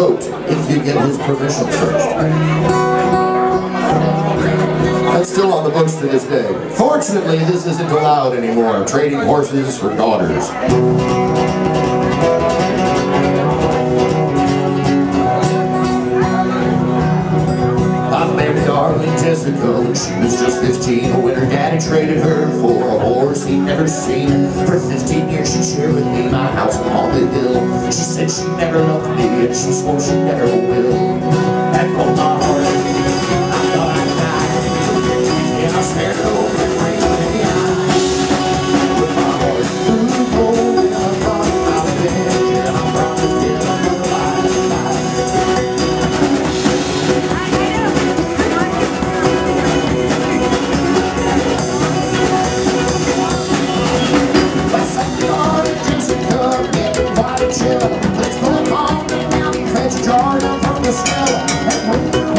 vote if you get his permission first. That's still on the books to this day. Fortunately, this isn't allowed anymore, trading horses for daughters. Darling Jessica when she was just 15 When her daddy traded her for a horse he'd never seen. For 15 years she shared with me my house on the hill. She said she never loved me and she swore she never will. And broke chill. Let's go along the mountain, fetch Jordan from the smell.